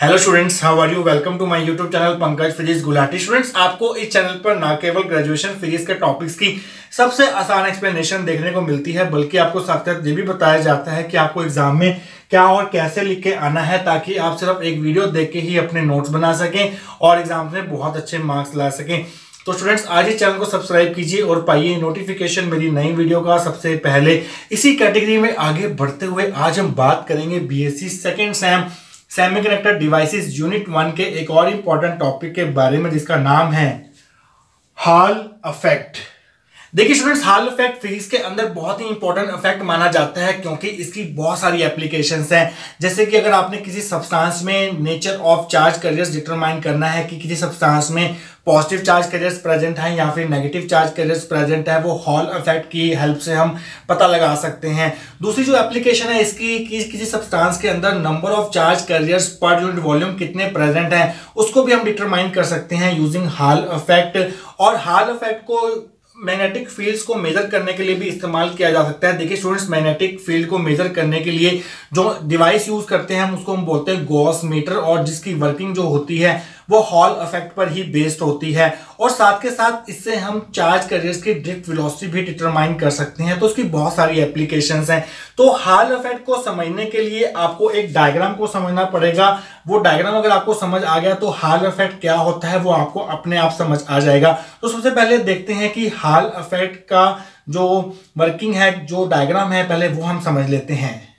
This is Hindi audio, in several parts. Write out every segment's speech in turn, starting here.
Hello students how are you welcome to my YouTube channel Pankaj physics Gulati students आपको इस चैनल पर ना केवल ग्रेजुएशन फिजिक्स के टॉपिक्स की सबसे आसान एक्सप्लेनेशन देखने को मिलती है, बल्कि आपको साथ साथ ये भी बताया जाता है कि आपको एग्ज़ाम में क्या और कैसे लिख के आना है, ताकि आप सिर्फ़ एक वीडियो देख के ही अपने नोट्स बना सकें और एग्ज़ाम में बहुत अच्छे मार्क्स ला सकें। तो स्टूडेंट्स आज ही चैनल को सब्सक्राइब कीजिए और पाइए नोटिफिकेशन मेरी नई वीडियो का सबसे पहले। इसी कैटेगरी में आगे बढ़ते हुए आज हम बात करेंगे B S BSc second sem semiconductor devices unit one के एक और इंपॉर्टेंट टॉपिक के बारे में जिसका नाम है हॉल अफेक्ट देखिए स्टूडेंट्स हाल इफ़ेक्ट फिजिक्स के अंदर बहुत ही इंपॉर्टेंट इफ़ेक्ट माना जाता है क्योंकि इसकी बहुत सारी एप्लीकेशंस हैं। जैसे कि अगर आपने किसी सब्सटेंस में nature of charge carriers determine करना है कि किसी सब्सटेंस में पॉजिटिव चार्ज करियर्स प्रेजेंट हैं या फिर नेगेटिव चार्ज करियर्स प्रेजेंट है, वो हॉल इफ़ेक्ट की हेल्प से हम पता लगा सकते हैं। दूसरी जो एप्लीकेशन है इसकी कि किसी सब्सटेंस के अंदर number of charge carriers per unit volume कितने प्रेजेंट हैं, उसको भी हम डिटरमाइन कर सकते हैं यूजिंग हॉल इफ़ेक्ट और हॉल इफ़ेक्ट को मैग्नेटिक फील्ड्स को मेजर करने के लिए भी इस्तेमाल किया जा सकता है। देखिए स्टूडेंट्स मैग्नेटिक फ़ील्ड को मेजर करने के लिए जो डिवाइस यूज़ करते हैं, हम उसको हम बोलते हैं गॉस मीटर और जिसकी वर्किंग जो होती है वो हॉल इफ़ेक्ट पर ही बेस्ड होती है। और साथ के साथ इससे हम चार्ज करियर्स की ड्रिफ्ट वेलोसिटी भी डिटरमाइन कर सकते हैं। तो उसकी बहुत सारी एप्लीकेशंस हैं। तो हॉल इफ़ेक्ट को समझने के लिए आपको एक डायग्राम को समझना पड़ेगा। वो डायग्राम अगर आपको समझ आ गया तो हॉल इफ़ेक्ट क्या होता है वो आपको अपने आप समझ आ जाएगा। तो सबसे पहले देखते हैं कि हॉल इफ़ेक्ट का जो वर्किंग है जो डायग्राम है, पहले वो हम समझ लेते हैं।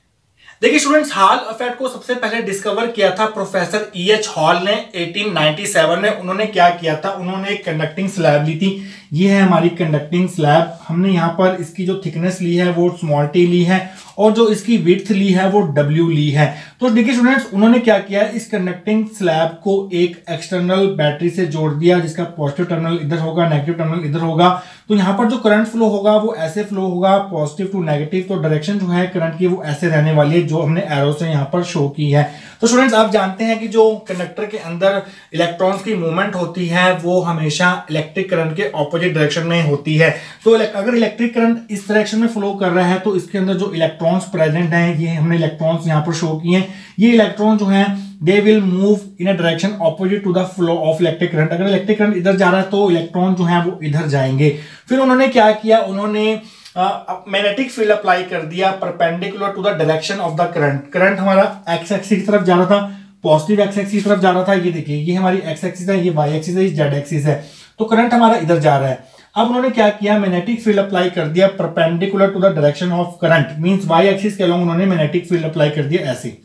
देखिए स्टूडेंट्स हॉल इफ़ेक्ट को सबसे पहले डिस्कवर किया था प्रोफेसर ई एच हॉल ने 1897 में। उन्होंने क्या किया था? उन्होंने एक कंडक्टिंग स्लैब ली थी। ये है हमारी कंडक्टिंग स्लैब हमने यहाँ पर इसकी जो थिकनेस ली है, वो स्मॉल टी ली है और जो इसकी विथ ली है, वो डब्ल्यू ली है। तो देखिए स्टूडेंट्स उन्होंने क्या किया? इस कंडक्टिंग स्लैब को एक एक्सटर्नल बैटरी से जोड़ दिया, जिसका पॉजिटिव टर्मिनल इधर होगा नेगेटिव टर्मिनल इधर होगा। तो यहाँ पर जो करंट फ्लो होगा, वो ऐसे फ्लो होगा पॉजिटिव टू नेगेटिव तो डायरेक्शन जो है करंट की वो ऐसे रहने वाली है, जो हमने एरो से यहाँ पर शो की है। तो स्टूडेंट्स आप जानते हैं कि जो कंडक्टर के अंदर इलेक्ट्रॉन्स की मूवमेंट होती है, वो हमेशा इलेक्ट्रिक करंट के ऑपोजिट डायरेक्शन में होती है। तो अगर इलेक्ट्रिक करंट इस डायरेक्शन में फ्लो कर रहा है तो इसके अंदर जो इलेक्ट्रॉन्स प्रेजेंट हैं, ये हमने इलेक्ट्रॉन्स यहाँ पर शो किए हैं। ये इलेक्ट्रॉन जो है they will move in a direction opposite to the flow of electric current अगर इलेक्ट्रिक करंट इधर जा रहा है तो इलेक्ट्रॉन जो है वो इधर जाएँगे। फिर उन्होंने क्या किया? उन्होंने मैग्नेटिक फ़ील्ड अप्लाई कर दिया perpendicular to the direction of the current current हमारा एक्स एक्सिस की तरफ़ जा रहा था पॉजिटिव एक्स एक्सिस की तरफ़ जा रहा था। ये देखिए, ये हमारी एक्स एक्सिस है, ये वाई एक्सिस है, ये जेड एक्सिस है। तो करंट हमारा इधर जा रहा है। अब उन्होंने क्या किया? मैग्नेटिक फ़ील्ड अप्लाई कर दिया perpendicular to the direction of current means Y axis के अलोंग उन्होंने मैग्नेटिक फ़ील्ड अप्लाई कर दिया ऐसे।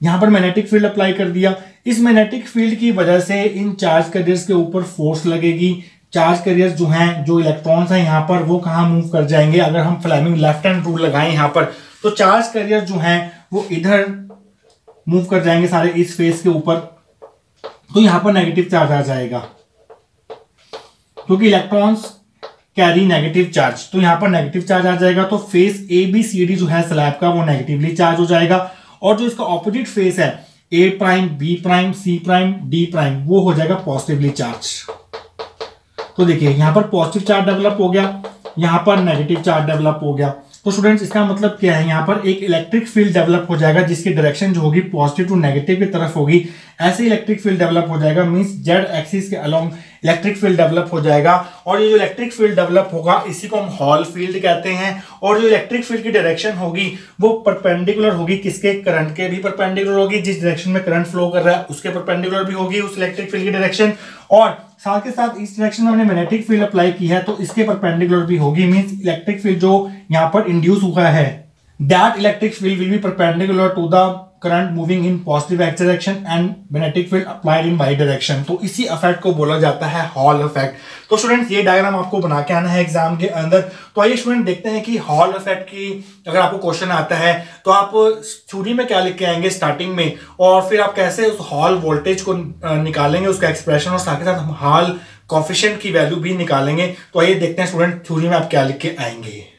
यहाँ पर मैग्नेटिक फ़ील्ड अप्लाई कर दिया। इस मैग्नेटिक फ़ील्ड की वजह से इन चार्ज करियर्स के ऊपर फोर्स लगेगी। चार्ज करियर्स जो हैं, जो इलेक्ट्रॉन्स हैं यहाँ पर, वो कहाँ मूव कर जाएँगे? अगर हम फ्लैमिंग लेफ़्ट हैंड रूल लगाएँ यहाँ पर तो चार्ज करियर जो हैं, वो इधर मूव कर जाएँगे सारे इस फेस के ऊपर। तो यहाँ पर नेगेटिव चार्ज आ जाएगा। क्योंकि इलेक्ट्रॉन्स कैरी नेगेटिव चार्ज तो यहाँ पर नेगेटिव चार्ज आ जाएगा। तो face A B C D जो है स्लैब का, वो नेगेटिवली चार्ज हो जाएगा। और जो इसका ऑपोजिट फेस है A prime B prime C prime D prime वो हो जाएगा पॉजिटिवली चार्ज तो देखिए, यहाँ पर पॉजिटिव चार्ज डेवलप हो गया, यहाँ पर नेगेटिव चार्ज डेवलप हो गया. तो स्टूडेंट्स इसका मतलब क्या है? यहाँ पर एक इलेक्ट्रिक फ़ील्ड डेवलप हो जाएगा, जिसकी डायरेक्शन जो होगी पॉजिटिव टू नेगेटिव की तरफ़ होगी। ऐसे इलेक्ट्रिक फ़ील्ड डेवलप हो जाएगा मींस जेड एक्सिस के अलोंग इलेक्ट्रिक फ़ील्ड डेवलप हो जाएगा। और ये जो इलेक्ट्रिक फ़ील्ड डेवलप होगा, इसी को हम हॉल फ़ील्ड कहते हैं। और जो इलेक्ट्रिक फ़ील्ड की डायरेक्शन होगी, वो परपेंडिकुलर होगी। किसके? करंट के भी परपेंडिकुलर होगी। जिस डायरेक्शन में करंट फ्लो कर रहा है, उसके परपेंडिकुलर भी होगी उस इलेक्ट्रिक फ़ील्ड की डायरेक्शन और साथ के साथ इस डायरेक्शन में हमने मैग्नेटिक फ़ील्ड अप्लाई की है तो इसके परपेंडिकुलर भी होगी मीन इलेक्ट्रिक फ़ील्ड जो यहाँ पर इंड्यूस हुआ है that electric field will be perpendicular to the current moving in positive X direction and magnetic field applied in Y direction तो इसी इफ़ेक्ट को बोला जाता है हॉल इफ़ेक्ट तो स्टूडेंट्स ये डायग्राम आपको बना के आना है एग्ज़ाम के अंदर. तो आइए स्टूडेंट देखते हैं कि हॉल इफ़ेक्ट की अगर आपको क्वेश्चन आता है तो आप थ्योरी में क्या लिख के आएँगे स्टार्टिंग में? और फिर आप कैसे उस हॉल वोल्टेज को निकालेंगे, उसका एक्सप्रेशन और साथ ही साथ हम हॉल कॉफिशियंट की वैल्यू भी निकालेंगे? तो आइए देखते हैं स्टूडेंट थ्योरी में आप क्या लिख के आएँगे?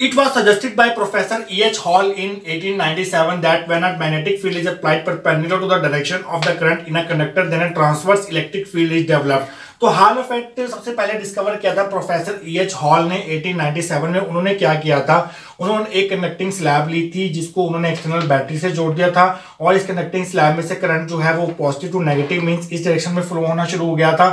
It was suggested by Professor E. H. Hall in 1897 that when a magnetic field is applied perpendicular to the direction of the current in a conductor, then a transverse electric field is developed. तो हाल इफ़ेक्ट सबसे पहले डिस्कवर किया था प्रोफेसर ई एच हॉल ने 1897 में उन्होंने क्या किया था उन्होंने एक कनेक्टिंग स्लैब ली थी जिसको उन्होंने एक्सटर्नल बैटरी से जोड़ दिया था और इस कनेक्टिंग स्लैब में से करंट जो है वो पॉजिटिव टू नेगेटिव मींस इस डायरेक्शन में फ्लो होना शुरू हो गया था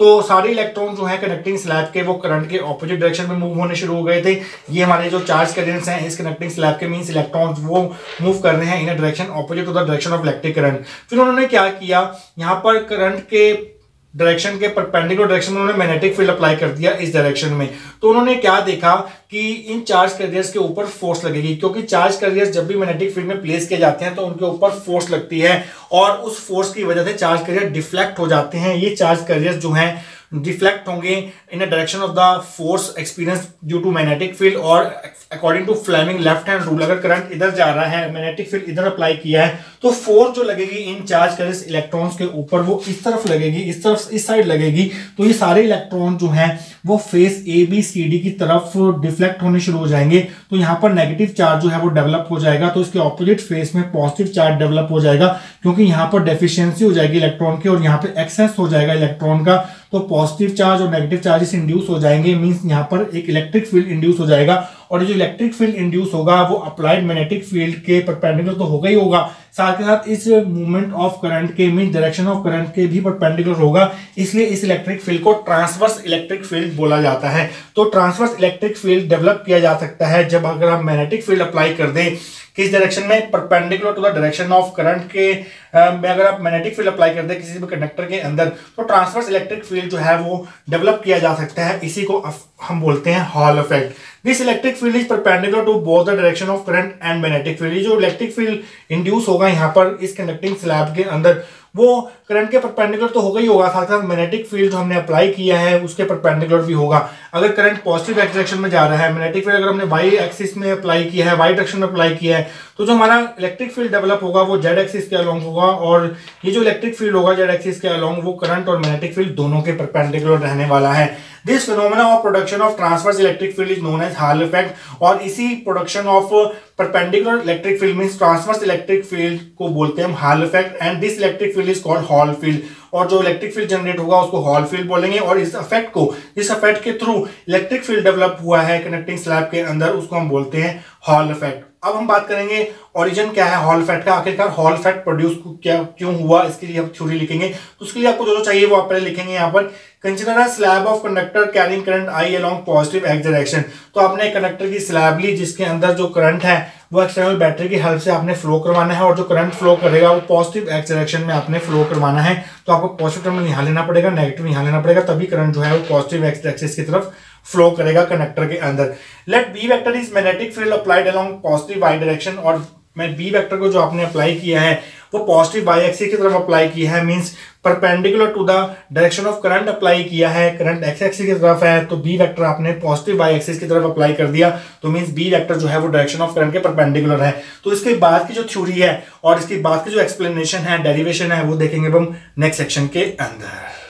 तो सारे इलेक्ट्रॉन जो है कनेक्टिंग स्लैब के, वो करंट के ऑपोजिट डायरेक्शन में मूव होने शुरू हो गए थे। ये हमारे जो चार्ज करेंट्स हैं, इस कनेक्टिंग स्लैब के मीन इलेक्ट्रॉन वो मूव कर रहे हैं in direction opposite to the direction of electric current फिर उन्होंने क्या किया? यहाँ पर करंट के डायरेक्शन के परपेंडिकुलर डायरेक्शन में उन्होंने मैग्नेटिक फ़ील्ड अप्लाई कर दिया इस डायरेक्शन में। तो उन्होंने क्या देखा कि इन चार्ज कैरियर्स के ऊपर फोर्स लगेगी, क्योंकि चार्ज कैरियर्स जब भी मैग्नेटिक फ़ील्ड में प्लेस किए जाते हैं तो उनके ऊपर फोर्स लगती है और उस फोर्स की वजह से चार्ज कैरियर डिफ्लेक्ट हो जाते हैं। ये चार्ज कैरियर्स जो हैं डिफ्लेक्ट होंगे in a direction of the force experience due to magnetic field और according to Fleming left hand rule अगर करंट इधर जा रहा है मैग्नेटिक फ़ील्ड इधर अप्लाई किया है तो फोर्स जो लगेगी इन चार्ज करेंस इलेक्ट्रॉन्स के ऊपर, वो इस तरफ़ लगेगी, इस तरफ़, इस साइड लगेगी तो ये सारे इलेक्ट्रॉन जो हैं, वो face A B C D की तरफ़ डिफ्लेक्ट होने शुरू हो जाएँगे तो यहाँ पर नेगेटिव चार्ज जो है वो डेवलप हो जाएगा तो इसके ऑपोजिट फेस में पॉजिटिव चार्ज डेवलप हो जाएगा, क्योंकि यहाँ पर डेफिशिएंसी हो जाएगी इलेक्ट्रॉन की और यहाँ पे एक्सेस हो जाएगा इलेक्ट्रॉन का तो पॉजिटिव चार्ज और नेगेटिव चार्जेस इंड्यूस हो जाएँगे मीन्स यहाँ पर एक इलेक्ट्रिक फ़ील्ड इंड्यूस हो जाएगा और जो इलेक्ट्रिक फ़ील्ड इंड्यूस होगा, वो अप्लाइड मैग्नेटिक फ़ील्ड के परपेंडिकुलर तो होगा ही होगा। साथ के साथ इस मूवमेंट ऑफ़ करंट के मीन डायरेक्शन ऑफ़ करंट के भी परपेंडिकुलर होगा। इसलिए इस इलेक्ट्रिक फ़ील्ड को ट्रांसवर्स इलेक्ट्रिक फ़ील्ड बोला जाता है। तो ट्रांसवर्स इलेक्ट्रिक फ़ील्ड डेवलप किया जा सकता है जब अगर हम मैग्नेटिक फ़ील्ड अप्लाई कर दें, किस डायरेक्शन में? Perpendicular to the direction of current के में अगर आप मैग्नेटिक फ़ील्ड अप्लाई करते हैं किसी भी कंडक्टर के अंदर तो ट्रांसवर्स इलेक्ट्रिक फ़ील्ड जो है वो डेवलप किया जा सकता है। इसी को हम बोलते हैं Hall effect this electric field is perpendicular to both the direction of current and magnetic field जो इलेक्ट्रिक फ़ील्ड इंड्यूस होगा यहाँ पर इस कंडक्टिंग स्लैब के अंदर, वो करंट के परपेंडिकुलर तो होगा ही होगा, साथ साथ मैग्नेटिक फ़ील्ड जो हमने अप्लाई किया है, उसके परपेंडिकुलर भी होगा। अगर करंट पॉजिटिव डायरेक्शन में जा रहा है मैग्नेटिक फ़ील्ड अगर हमने वाई एक्सिस में अप्लाई किया है वाई डायरेक्शन में अप्लाई किया है तो जो हमारा इलेक्ट्रिक फ़ील्ड डेवलप होगा, वो जेड एक्सिस के अलॉन्ग होगा, और ये जो इलेक्ट्रिक फ़ील्ड होगा जेड एक्सिस के अलॉन्ग वो करंट और मैग्नेटिक फ़ील्ड दोनों के परपेंडिकुलर रहने वाला है। This phenomena of production of transverse electric field is known as Hall effect और इसी production of perpendicular electric field mean transverse electric field को बोलते हैं Hall effect and this electric field is called Hall field और जो इलेक्ट्रिक फ़ील्ड जनरेट होगा, उसको हॉल फ़ील्ड बोलेंगे। और इस अफेक्ट को, इस अफेक्ट के थ्रू इलेक्ट्रिक फ़ील्ड डेवलप हुआ है कनेक्टिंग स्लैब के अंदर, उसको हम बोलते हैं हॉल इफ़ेक्ट अब हम बात करेंगे ओरिजिन क्या है हॉल फैट का, आखिरकार हॉल फैट प्रोड्यूस क्या, क्यों हुआ, इसके लिए हम थ्योरी लिखेंगे। तो उसके लिए आपको जो जो चाहिए वो आप पहले लिखेंगे यहाँ पर। Consider a slab of conductor carrying current I along positive X direction तो आपने कंडक्टर की स्लैब ली, जिसके अंदर जो करंट है, वो एक्सटर्नल बैटरी की हेल्प से आपने फ्लो करवाना है और जो करंट फ्लो करेगा, वो पॉजिटिव एक्स डायरेक्शन में आपने फ्लो करवाना है। तो आपको पॉजिटिव टर्मिनल यहाँ लेना पड़ेगा नेगेटिव यहाँ लेना पड़ेगा, तभी करंट जो है वो पॉजिटिव एक्स एक्सिस की तरफ़ फ्लो करेगा कंडक्टर के अंदर let B vector is magnetic field applied along positive Y direction और मैं बी वेक्टर को जो आपने अप्लाई किया है, वो पॉजिटिव वाई एक्सिस की तरफ़ अप्लाई किया है means perpendicular to the direction of current apply किया है करंट एक्स एक्सिस की तरफ़ है तो बी वेक्टर आपने पॉजिटिव वाई एक्सिस की तरफ़ अप्लाई कर दिया तो मींस बी वेक्टर जो है वो डायरेक्शन ऑफ़ करंट के परपेंडिकुलर है। तो इसके बाद की जो थ्योरी है और इसके बाद की जो एक्सप्लेनेशन है डेरिवेशन है, वो देखेंगे हम नेक्स्ट सेक्शन के अंदर।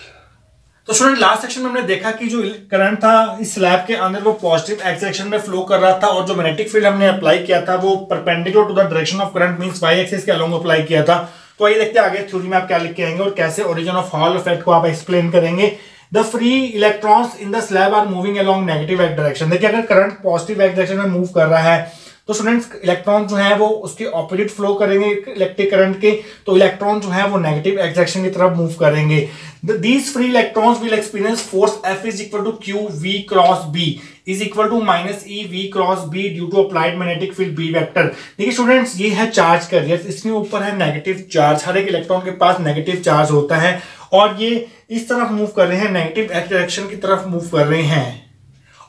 तो स्टूडेंट लास्ट सेक्शन में हमने देखा कि जो करंट था, इस स्लैब के अंदर वो पॉजिटिव एक्स सेक्शन में फ्लो कर रहा था और जो मैग्नेटिक फ़ील्ड हमने अप्लाई किया था, वो perpendicular to the direction of current means Y axis के अलोंग अप्लाई किया था। तो आइए देखते हैं आगे थ्योरी में आप क्या लिख के आएँगे और कैसे ओरिजिन ऑफ़ हॉल इफ़ेक्ट को आप एक्सप्लेन करेंगे। The free electrons in the slab are moving along negative X direction देखिए, अगर करंट पॉजिटिव एक्स डायरेक्शन में मूव कर रहा है तो स्टूडेंट्स इलेक्ट्रॉन जो है वो उसके ऑपोजिट फ्लो करेंगे इलेक्ट्रिक करंट के तो इलेक्ट्रॉन जो है वो नेगेटिव एक्सट्रैक्शन की तरफ़ मूव करेंगे। These free electrons will experience force F is equal to Q V cross B is equal to minus E V cross B due to applied magnetic field B vector देखिए स्टूडेंट्स ये है चार्ज कैरियर इसके ऊपर है नेगेटिव चार्ज हर एक इलेक्ट्रॉन के पास नेगेटिव चार्ज होता है, और ये इस तरफ़ मूव कर रहे हैं नेगेटिव एक्स डायरेक्शन की तरफ़ मूव कर रहे हैं।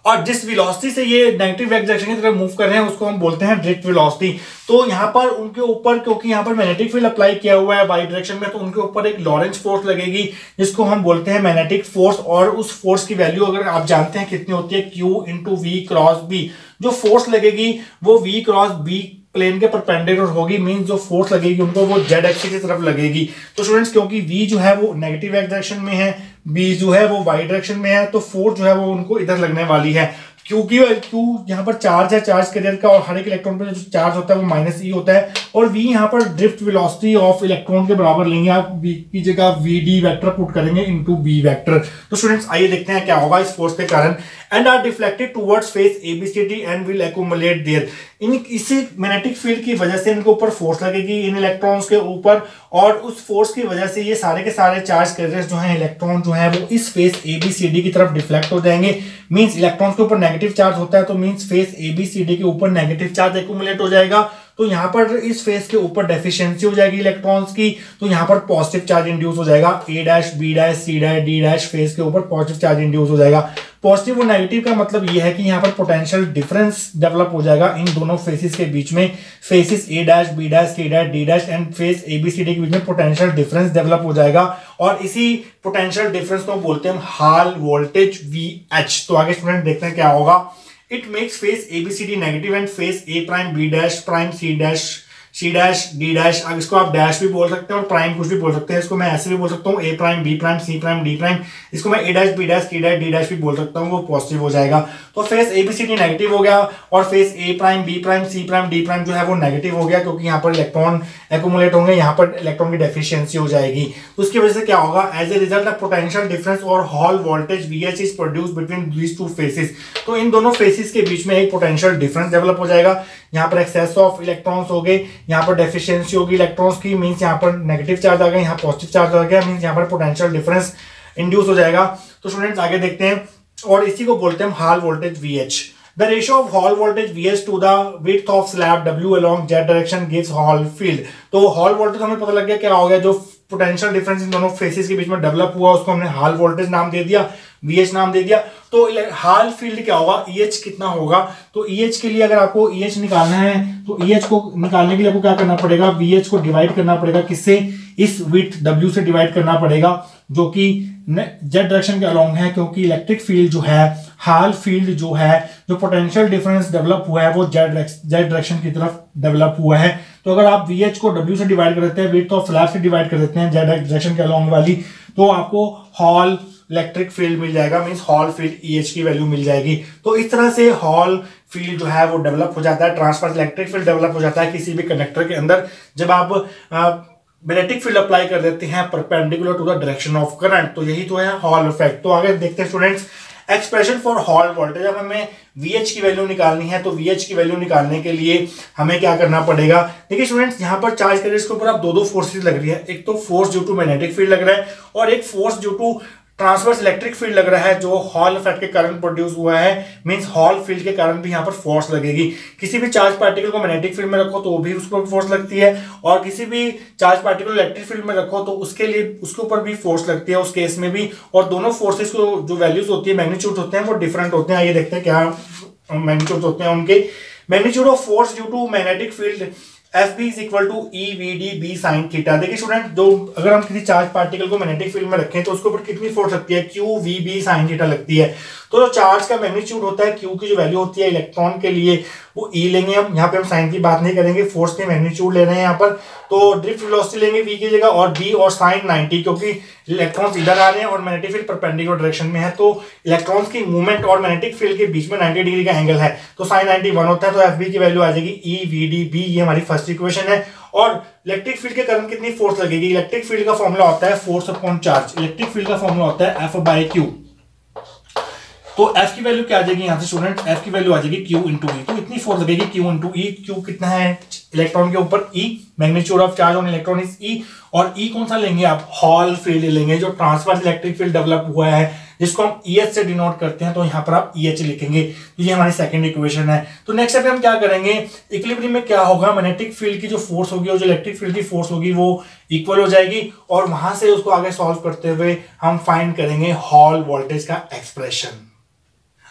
और जिस विलोसिटी से ये नेगेटिव एक्जेक्शन की तरफ़ मूव कर रहे हैं, उसको हम बोलते हैं ड्रिफ्ट विलोसिटी तो यहाँ पर उनके ऊपर, क्योंकि यहाँ पर मैग्नेटिक फ़ील्ड अप्लाई किया हुआ है वाई डायरेक्शन में तो उनके ऊपर एक लॉरेंस फोर्स लगेगी, जिसको हम बोलते हैं मैग्नेटिक फोर्स और उस फोर्स की वैल्यू अगर आप जानते हैं कितनी होती है Q into V cross B जो फोर्स लगेगी, वो वी क्रॉस बी प्लेन के परपेंडिकुलर होगी मीन जो फोर्स लगेगी उनको, वो जेड एक्सिस की तरफ़ लगेगी। तो स्टूडेंट्स क्योंकि वी जो है वो नेगेटिव एक्स डायरेक्शन में है बी जो है वो वाई डायरेक्शन में है तो फोर्स जो है वो उनको इधर लगने वाली है। क्योंकि क्यू यहाँ पर चार्ज है चार्ज कैरियर का और हर एक इलेक्ट्रॉन पर जो चार्ज होता है वो माइनस ई होता है और वी यहाँ पर ड्रिफ्ट वेलोसिटी ऑफ़ इलेक्ट्रॉन के बराबर लेंगे। आप वी की जगह वी डी वैक्टर पुट करेंगे इनटू बी वैक्टर तो स्टूडेंट्स आइए देखते हैं क्या होगा इस फोर्स के कारण। And are deflected towards face ABCD and will accumulate there in, इसी मैग्नेटिक फ़ील्ड की वजह से इनके ऊपर फोर्स लगेगी। इन इलेक्ट्रॉन्स के ऊपर और उस फोर्स की वजह से ये सारे के सारे चार्ज कैरियर्स जो हैं इलेक्ट्रॉन जो हैं, वो इस face A B C D की तरफ़ डिफ्लेक्ट हो जाएँगे। मींस इलेक्ट्रॉन्स के ऊपर नेगेटिव चार्ज होता है तो means face A B C D के ऊपर नेगेटिव चार्ज एकट हो जाएगा। तो यहाँ पर इस फेस के ऊपर डेफिशिएंसी हो जाएगी इलेक्ट्रॉन्स की तो यहाँ पर पॉजिटिव चार्ज इंड्यूस हो जाएगा। A dash B dash C dash D dash face के ऊपर पॉजिटिव चार्ज इंड्यूस हो जाएगा। पॉजिटिव और नेगेटिव का मतलब यह है कि यहाँ पर पोटेंशियल डिफरेंस डेवलप हो जाएगा इन दोनों फेसिस के बीच में। Faces A dash B dash C dash D dash and face A B C D के बीच में पोटेंशियल डिफरेंस डेवलप हो जाएगा। और इसी पोटेंशियल डिफरेंस को बोलते हैं हाल वोल्टेज वी एच तो आगे स्टूडेंट देखते हैं क्या होगा। It makes face ABCD negative and face A prime B dash prime C dash C dash D dash अब इसको आप डैश भी बोल सकते हैं और प्राइम कुछ भी बोल सकते हैं। इसको मैं ऐसे भी बोल सकता हूँ A prime B prime C prime D prime इसको मैं A dash B dash T dash D dash भी बोल सकता हूँ, वो पॉजिटिव हो जाएगा। तो face A B C D negative हो गया और face A prime B prime C prime D prime जो है वो नेगेटिव हो गया क्योंकि यहाँ पर इलेक्ट्रॉन एकोमुलेट होंगे, यहाँ पर इलेक्ट्रॉन की डेफिशियंसी हो जाएगी। उसकी वजह से क्या होगा? As a result of potential difference और Hall voltage V H is produce between these two faces तो इन दोनों फेसिस के बीच में एक पोटेंशियल डिफरेंस डेवलप हो जाएगा। यहाँ पर एक्सेस ऑफ़ इलेक्ट्रॉन्स हो गए यहाँ पर डेफिशिएंसी होगी इलेक्ट्रॉन्स की मीन्स यहाँ पर नेगेटिव चार्ज आ गया, यहाँ पॉजिटिव चार्ज आ गया मीन्स यहाँ पर पोटेंशियल डिफरेंस इंड्यूस हो जाएगा। तो स्टूडेंट्स आगे देखते हैं, और इसी को बोलते हैं Hall voltage V H ratio of Hall voltage V H to width of slab W along Z direction gives Hall field तो हॉल वोल्टेज हमें पता लग गया क्या हो गया, जो पोटेंशियल डिफरेंस इन दोनों फेसेस के बीच में डेवलप हुआ, उसको हमने हाल वोल्टेज नाम दे दिया वी एच नाम दे दिया। तो हाल फ़ील्ड क्या होगा? ई एच कितना होगा? तो ई एच के लिए अगर आपको ई एच निकालना है तो ई एच को निकालने के लिए आपको क्या करना पड़ेगा? वी एच को डिवाइड करना पड़ेगा। किससे? इस विथ डब्ल्यू से डिवाइड करना पड़ेगा, जो कि जेड डायरेक्शन के अलोंग है, क्योंकि इलेक्ट्रिक फ़ील्ड जो है हाल फ़ील्ड जो है, जो पोटेंशियल डिफरेंस डेवलप हुआ है, वो जेड जेड डायरेक्शन की तरफ़ डेवलप हुआ है। तो अगर आप वी एच को डब्ल्यू से डिवाइड कर देते हैं विथ ऑफ़ स्लैब से डिवाइड कर देते हैं जेड डायरेक्शन के अलॉन्ग वाली तो आपको हॉल इलेक्ट्रिक फ़ील्ड मिल जाएगा means hall field E H की वैल्यू मिल जाएगी। तो इस तरह से हॉल फ़ील्ड जो है, वो डेवलप हो जाता है ट्रांसफ़र इलेक्ट्रिक फ़ील्ड डेवलप हो जाता है किसी भी कंडक्टर के अंदर। जब आप मैग्नेटिक फ़ील्ड अप्लाई कर देते हैं perpendicular to the direction of current तो यही तो है हॉल इफ़ेक्ट तो आगे देखते हैं students expression for Hall voltage अब हमें वीएच की वैल्यू निकालनी है तो वीएच की वैल्यू निकालने के लिए हमें क्या करना पड़ेगा? देखिए स्टूडेंट्स यहाँ पर चार्ज कैरियर्स के ऊपर आप दो दो फोर्सेज लग रही है। एक तो force due to magnetic field लग रहा है और एक force due to transverse electric field लग रहा है, जो हॉल इफ़ेक्ट के कारण प्रोड्यूस हुआ है मींस हॉल फ़ील्ड के कारण भी यहाँ पर फोर्स लगेगी। किसी भी चार्ज पार्टिकल को मैग्नेटिक फ़ील्ड में रखो तो वो भी उस पर फोर्स लगती है, और किसी भी चार्ज पार्टिकल इलेक्ट्रिक फ़ील्ड में रखो तो उसके लिए, उसके ऊपर भी फोर्स लगती है, उस केस में भी, और दोनों फोर्सेस को जो वैल्यूज़ होती है मैग्नीट्यूड होते हैं, वो डिफरेंट होते हैं। आइए देखते हैं क्या मैग्नीट्यूड होते हैं उनके। Magnitude of force due to magnetic field F B is equal to E V D B sine theta देखिए स्टूडेंट जो अगर हम किसी चार्ज पार्टिकल को मैग्नेटिक फ़ील्ड में रखें तो उसके ऊपर कितनी फोर्स लगती है? Q V B sine theta लगती है। तो जो चार्ज का मैग्नीट्यूड होता है क्यू की जो वैल्यू होती है इलेक्ट्रॉन के लिए, वो ई e लेंगे हम। यहाँ पे हम साइन की बात नहीं करेंगे फोर्स के मैग्नीट्यूड ले रहे हैं यहाँ पर। तो ड्रिफ्ट वेलोसिटी लेंगे वी की जगह और बी और साइन 90 क्योंकि इलेक्ट्रॉन्स इधर आ रहे हैं और मैग्नेटिक फ़ील्ड परपेंडिकुलर डायरेक्शन में है। तो इलेक्ट्रॉन्स की मूवमेंट और मैग्नेटिक फ़ील्ड के बीच में 90 डिग्री का एंगल है। तो साइन 91 होता है तो एफ़ की वैल्यू आ जाएगी ई वी डी बी ये हमारी फ़र्स्ट इक्वेशन है। और इलेक्ट्रिक फ़ील्ड के कारण कितनी फोर्स लगेगी? इलेक्ट्रिक फ़ील्ड का फॉर्मुला होता है force upon charge electric field का फॉर्मुला होता है एफ़ बाई क्यू तो एफ़ की वैल्यू क्या आ जाएगी यहाँ से स्टूडेंट एफ़ की वैल्यू आ जाएगी क्यू इंटू ई तो इतनी फोर्स लगेगी क्यू इंटू ई क्यू कितना है? इलेक्ट्रॉन के ऊपर E magnitude of charge on electron is E और ई e कौन सा लेंगे आप? हॉल फ़ील्ड लेंगे, जो ट्रांसफ़र इलेक्ट्रिक फ़ील्ड डेवलप हुआ है, जिसको हम ई e एच से डिनोट करते हैं तो यहाँ पर आप ई e एच लिखेंगे। तो ये हमारी सेकंड इक्वेशन है। तो नेक्स्ट स्टेप हम क्या करेंगे? इक्विलिब्रियम में क्या होगा? मैग्नेटिक फ़ील्ड की जो फोर्स होगी, और जो इलेक्ट्रिक फ़ील्ड की फोर्स होगी, वो इक्वल हो जाएगी। और वहाँ से उसको आगे सॉल्व करते हुए हम फाइंड करेंगे हॉल वोल्टेज का एक्सप्रेशन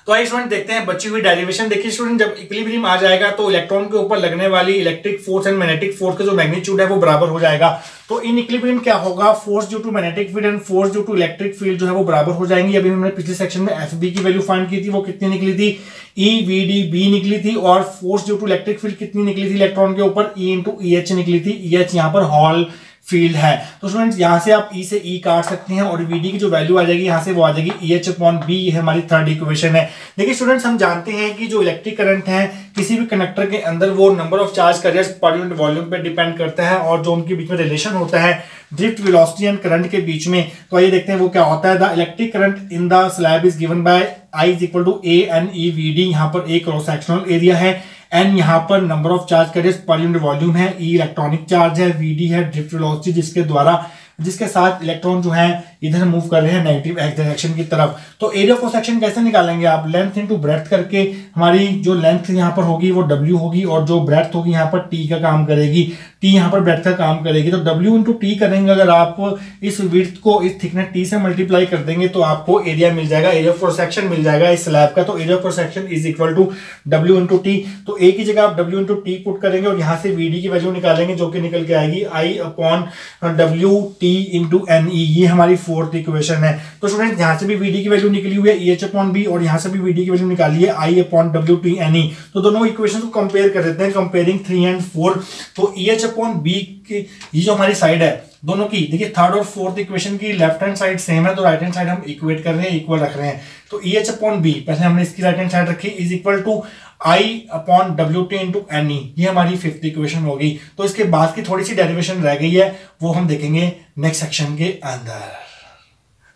तो आइए स्टूडेंट देखते हैं, बची हुई डेरिवेशन देखिए स्टूडेंट जब इक्विलिब्रियम आ जाएगा तो इलेक्ट्रॉन के ऊपर लगने वाली electric force and magnetic force का जो मैग्नीट्यूड है वो बराबर हो जाएगा। तो इन इक्विलिब्रियम क्या होगा? Force due to magnetic field and force due to electric field जो है वो बराबर हो जाएँगे। अभी हमने पिछले सेक्शन में एफ़ की वैल्यू फाइंड की थी, वो कितनी निकली थी? ई वी डी बी निकली थी और force due to electric field कितनी निकली थी इलेक्ट्रॉन के ऊपर? ई इंटू ई एच निकली थी। ई e एच यहाँ पर हॉल फ़ील्ड है। तो स्टूडेंट्स यहाँ से आप ई e से ई e काट सकते हैं और वीडी की जो वैल्यू आ जाएगी, यहाँ से वो आ जाएगी ई एच अपॉन बी ये हमारी थर्ड इक्वेशन है। देखिए स्टूडेंट्स हम जानते हैं कि जो इलेक्ट्रिक करंट है, किसी भी कंडक्टर के अंदर वो number of charge carriers per unit volume पे डिपेंड करता है और जो उनके बीच में रिलेशन होता है ड्रिफ्ट वेलोसिटी एंड करंट के बीच में। तो आइए देखते हैं वो क्या होता है। The electric current in the slab is given by I is equal to A N E V D यहाँ पर एक क्रॉस सेक्शनल एरिया है। एन यहाँ पर number of charge carriers per unit volume है ई इलेक्ट्रॉनिक चार्ज है वीडी है ड्रिफ्ट वेलोसिटी जिसके द्वारा, जिसके साथ इलेक्ट्रॉन जो है इधर मूव कर रहे हैं नेगेटिव एक्स डायरेक्शन की तरफ़। तो एरिया ऑफ़ सेक्शन कैसे निकालेंगे आप? लेंथ इनटू ब्रेथ करके हमारी जो लेंथ यहाँ पर होगी, वो डब्ल्यू होगी और जो ब्रेथ होगी यहाँ पर टी का काम करेगी। टी यहाँ पर ब्रेथ का काम करेगी। तो डब्ल्यू इंटू टी करेंगे, अगर आप इस विर्थ को, इस थिकनेस टी से मल्टीप्लाई कर देंगे तो आपको एरिया मिल जाएगा एरिया ऑफ़ सेक्शन मिल जाएगा इस स्लैब का। तो area of section is equal to W into T तो एक ही जगह आप डब्ल्यू इंटू टी पुट करेंगे और यहाँ से वीडी की वैल्यू निकालेंगे, जो कि निकल के आएगी I upon W T into N E ये हमारी फोर्थ इक्वेशन है। तो स्टूडेंट यहाँ से भी वीडी की वैल्यू निकली हुई है ई एच अपॉन बी और यहाँ से भी वीडी की वैल्यू निकाली है I upon W T N E तो दोनों इक्वेशन को कंपेयर कर देते हैं कंपेयरिंग थ्री एंड फोर तो ई एच अपॉन बी की, ये जो हमारी साइड है, दोनों की, देखिए थर्ड और फोर्थ इक्वेशन की लेफ़्ट हैंड साइड सेम है तो राइट हैंड साइड हम इक्वेट कर रहे हैं इक्वल रख रहे हैं। तो ई एच अपॉन बी पहले हमने इसकी राइट हैंड साइड रखी is equal to I upon W T into N E ये हमारी फिफ्थ इक्वेशन होगी। तो इसके बाद की थोड़ी सी डेरिवेशन रह गई है, वो हम देखेंगे नेक्स्ट सेक्शन के अंदर।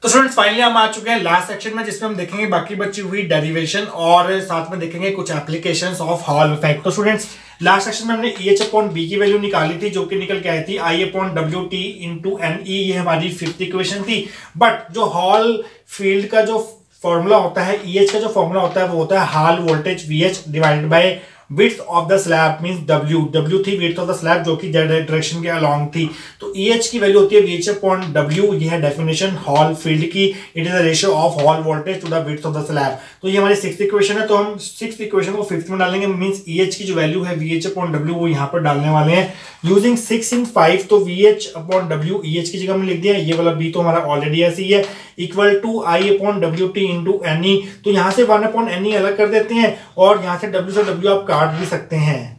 तो स्टूडेंट्स फाइनली हम आ चुके हैं लास्ट सेक्शन में, जिसमें हम देखेंगे बाकी बची हुई डेरिवेशन और साथ में देखेंगे कुछ एप्लीकेशन ऑफ़ हॉल इफ़ेक्ट तो स्टूडेंट्स लास्ट सेक्शन में हमने ई एच अपॉन बी की वैल्यू निकाली थी, जो कि निकल के आई थी I upon W T into N E ये हमारी फिफ्थ इक्वेशन थी. बट जो हॉल फ़ील्ड का जो फॉर्मूला होता है ई e एच का जो फॉर्मूला होता है, वो होता है Hall voltage V H by width of the slab mean W W the width of the slab जो कि जेड डायरेक्शन के अलॉन्ग थी। तो ई एच की वैल्यू होती है वी एच अपॉन डब्ल्यू ये है डेफिनेशन हॉल फ़ील्ड की it is the ratio of Hall voltage to the width of the slab तो ये हमारी सिक्स इक्वेशन है तो हम सिक्स इक्वेशन को फिफ्थ में डालेंगे मीन्स ई एच की जो वैल्यू है वी एच अपॉन डब्ल्यू वो यहाँ पर डालने वाले हैं। यूजिंग सिक्स इन फाइव तो V H upon W E H की जगह हमने लिख दिया, ये वाला बी तो हमारा ऑलरेडी ऐसी है equal to I upon W T into N E तो यहाँ से वन अपॉन एन अलग कर देते हैं, और यहाँ से डब्ल्यू से डब्ल्यू आप काट भी सकते हैं।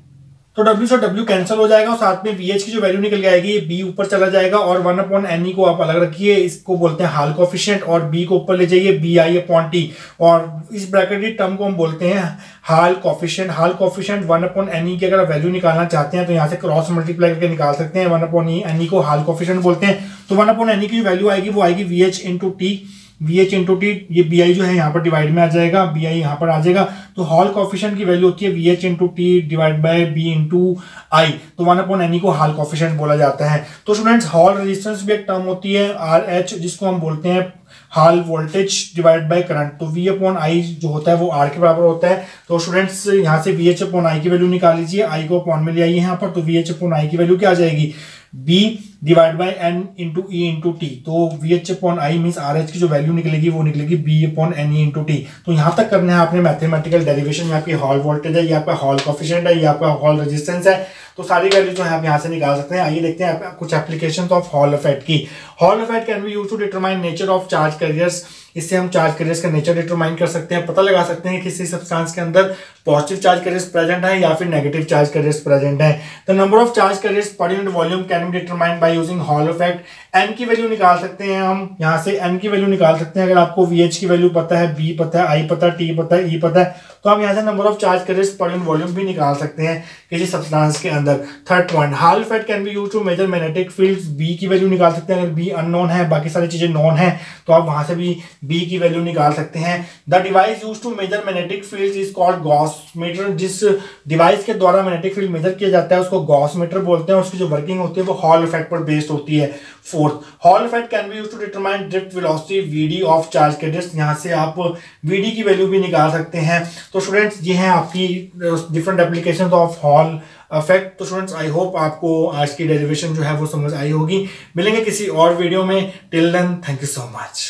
तो डब्ल्यू से डब्ल्यू कैंसिल हो जाएगा और साथ में वी की जो वैल्यू निकल आएगी बी ऊपर चला जाएगा और वन अपॉन एन को आप अलग रखिए। इसको बोलते हैं हाल कोफिशियंट और बी को ऊपर ले जाइए बी आई अपॉन टी और इस ब्रैकेटेड टर्म को हम बोलते हैं Hall coefficient Hall coefficient one upon N की अगर वैल्यू निकालना चाहते हैं तो यहाँ से क्रॉस मल्टीप्लाई करके निकाल सकते हैं। वन अपॉन एन ई को हाल कॉफिशियंट बोलते हैं। तो वन अपॉन एन की जो वैल्यू आएगी, वो आएगी V H into T B H into T ये बी आई जो है यहाँ पर डिवाइड में आ जाएगा बी आई यहाँ पर आ जाएगा। तो हॉल कॉफिशियंट की वैल्यू होती है V H into T divide by B into I तो वन अपॉन एनी को हॉल कॉफिशियंट बोला जाता है। तो स्टूडेंट्स हॉल रेजिस्टेंस भी एक टर्म होती है आर एच जिसको हम बोलते हैं Hall voltage divide by current तो वी अपॉन आई जो होता है वो आर के बराबर होता है। तो स्टूडेंट्स यहाँ से वी एच अपॉन आई की वैल्यू निकाल लीजिए। आई को अपॉन में ले आइए यहाँ पर तो वी एच अपॉन आई की वैल्यू क्या आ जाएगी? B divide by N into E into T तो V H upon I mean R H की जो वैल्यू निकलेगी, वो निकलेगी B upon N E into T तो यहाँ तक करना है आपने मैथमेटिकल डेरिवेशन में आपकी हॉल वोल्टेज है ये आपका हॉल कॉफिशियंट है ये आपका हॉल रेजिस्टेंस है। तो सारी वैल्यू जो है आप यहाँ से निकाल सकते हैं। आइए देखते हैं कुछ एप्लीकेशन ऑफ़ हॉल इफ़ेक्ट की। Hall effect can be use to determine nature of charge carriers इससे हम चार्ज करियर्स का नेचर डिटरमाइन कर सकते हैं, पता लगा सकते हैं किसी सब्सटेंस के अंदर पॉजिटिव चार्ज करियर्स प्रेजेंट है या फिर नेगेटिव चार्ज करियर्स प्रेजेंट है। The number of charge carriers per unit volume can be determined by using Hall effect N की वैल्यू निकाल सकते हैं हम। यहाँ से एन की वैल्यू निकाल सकते हैं। अगर आपको वी की वैल्यू पता है बी पता है आई पता है टी पता है ई e पता है तो हम यहाँ से number of charge carriers per unit volume भी निकाल सकते हैं किसी सब्सटेंस के अंदर। Third point Hall effect can be use to measure magnetic field B की वैल्यू निकाल सकते हैं। अगर बी अननोन है, बाकी सारी चीज़ें नॉन है तो आप वहाँ से भी बी की वैल्यू निकाल सकते हैं। The device use to measure magnetic field is called gauss meter जिस डिवाइस के द्वारा मैग्नेटिक फ़ील्ड मेजर किया जाता है, उसको गॉस मीटर बोलते हैं उसकी जो वर्किंग होती है, वो हॉल इफ़ेक्ट पर बेस्ड होती है। Fourth. Hall effect can be use to determine drift velocity VD of charge carriers यहाँ से आप वीडी की वैल्यू भी निकाल सकते हैं। तो स्टूडेंट्स ये हैं आपकी different application of Hall effect तो स्टूडेंट्स आई होप आपको आज की डेरिवेशन जो है वो समझ आई होगी। मिलेंगे किसी और वीडियो में। Till then thank you so much